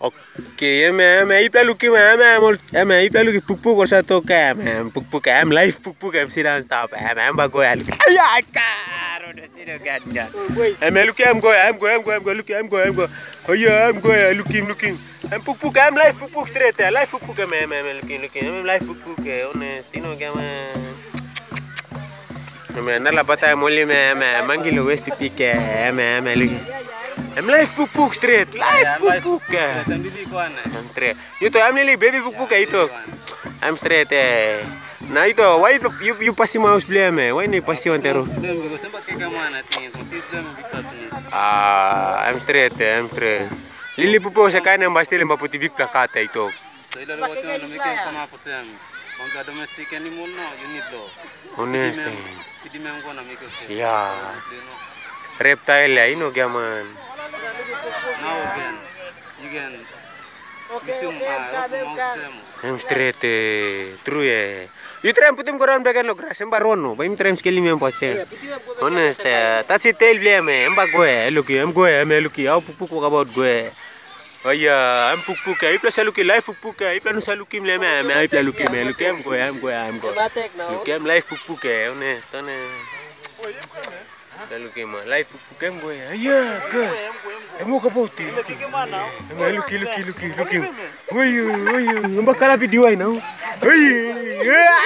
Oke, ya ma'am, ahí para lo que ma'am, ma'am, ahí para lo que puk puk cosa toca, ma'am, puk puk, ma'am, life puk puk, ma'am, siram stop, ma'am, ba go al. Ya, caro, no tiene gana. Ma'am, look, I'm go, I'm go, I'm go, I'm go, look, I'm go, I'm go. Oh yeah, I'm go, looking, looking. Ma'am, puk puk, ma'am, life puk puk straight, life puk puk, ma'am, ma'am, looking, looking, ma'am, life puk puk, honest, you know, ma'am. Ma'am, nala pata mole, ma'am, mangi lo west pick, ma'am, looking. Luki. Em live pukpuk straight live pukpuk. Sendiri kau ana. I'm straight. Itu I'm lili baby buk buk itu. I'm straight eh. Nah itu, why you you, you pasti mau beli me? Why ni pasti want teru? Lembra, kau sempat ke mana ting? Kau tis lembra bikat ni. Ah, I'm straight, eh, I'm straight. Lili pupu sa kain ang basti lemba puti big plakata itu. So ilo lo tu lo mikir kau apa sih? Bangga domestik ni mo no, unit lo. Honest eh. Kidi mem kau na mikir sih. Ya, reptile ya, ino gaman. Now again. You can Ang straight eh. True ya. eh. Yung tram putim ko ron bagan logra. Sembar rono. Ba yung tram skeli mi poste. Honest eh. Tatsi tail blame eh. Emba go eh. Luki. Em go eh. Me luki. Au pukpuk about go eh. Aya, am pukpuk eh. Ipla saluki life pukpuk eh. Ipla no saluki mle me. Me ipla luki me. Luki em go eh. Em go eh. Em go. Luki life pukpuk eh. Honest. Honest. Lalu kema life pukpuk em go eh. Iya, Aya, gas. emuka pouti emelu kilu kilu kilu kilu uyu uyu mbakala não. Aí, uyu